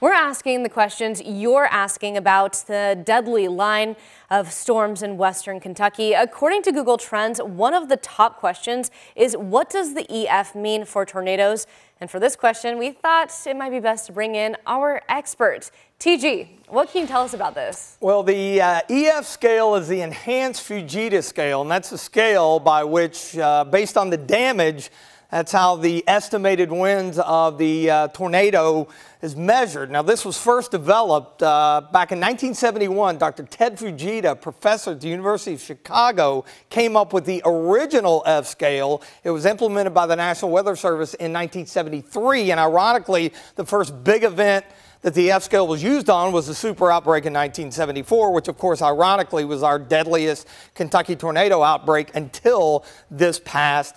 We're asking the questions you're asking about the deadly line of storms in western Kentucky. According to Google Trends, one of the top questions is what does the EF mean for tornadoes? And for this question, we thought it might be best to bring in our expert. TG, what can you tell us about this? Well, the uh, EF scale is the Enhanced Fujita scale, and that's a scale by which, uh, based on the damage that's how the estimated winds of the uh, tornado is measured. Now, this was first developed uh, back in 1971. Dr. Ted Fujita, professor at the University of Chicago, came up with the original F scale. It was implemented by the National Weather Service in 1973, and ironically, the first big event that the F scale was used on was the super outbreak in 1974, which of course ironically was our deadliest Kentucky tornado outbreak until this past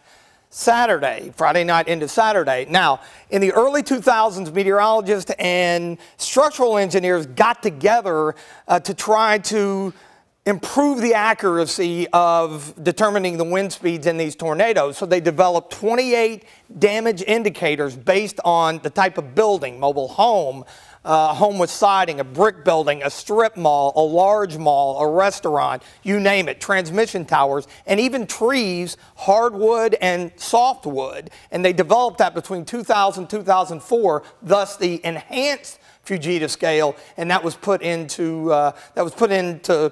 Saturday, Friday night into Saturday. Now, in the early 2000s, meteorologists and structural engineers got together uh, to try to improve the accuracy of determining the wind speeds in these tornadoes. So they developed 28 damage indicators based on the type of building, mobile home, uh, home with siding, a brick building, a strip mall, a large mall, a restaurant, you name it, transmission towers, and even trees, hardwood and softwood. And they developed that between 2000 2004, thus the enhanced Fujita scale, and that was put into, uh, that was put into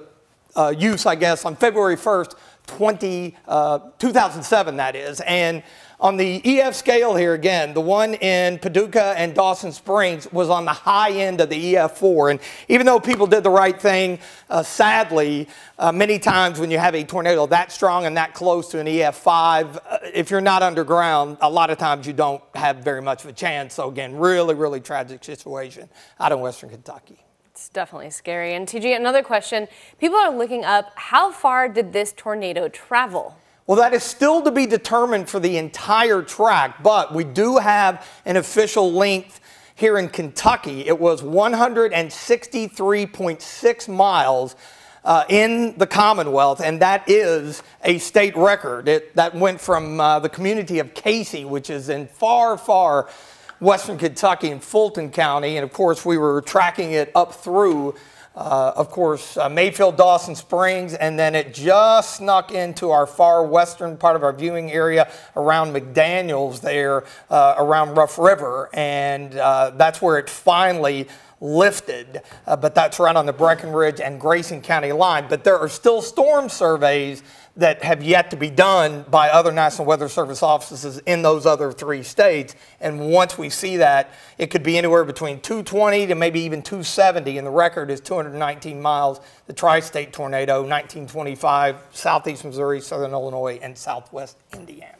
uh, use, I guess, on February 1st, 20, uh, 2007, that is. And on the EF scale here again, the one in Paducah and Dawson Springs was on the high end of the EF4. And even though people did the right thing, uh, sadly, uh, many times when you have a tornado that strong and that close to an EF5, uh, if you're not underground, a lot of times you don't have very much of a chance. So again, really, really tragic situation out in western Kentucky. It's definitely scary. And TG, another question. People are looking up how far did this tornado travel? Well, that is still to be determined for the entire track, but we do have an official length here in Kentucky. It was 163.6 miles uh, in the Commonwealth, and that is a state record. It, that went from uh, the community of Cayce, which is in far, far western Kentucky and Fulton County. And of course, we were tracking it up through, uh, of course, uh, Mayfield, Dawson Springs, and then it just snuck into our far western part of our viewing area around McDaniels there, uh, around Rough River. And uh, that's where it finally lifted, uh, but that's right on the Breckinridge and Grayson County line. But there are still storm surveys that have yet to be done by other National Weather Service offices in those other three states. And once we see that, it could be anywhere between 220 to maybe even 270, and the record is 219 miles. The tri-state tornado, 1925, southeast Missouri, southern Illinois, and southwest Indiana.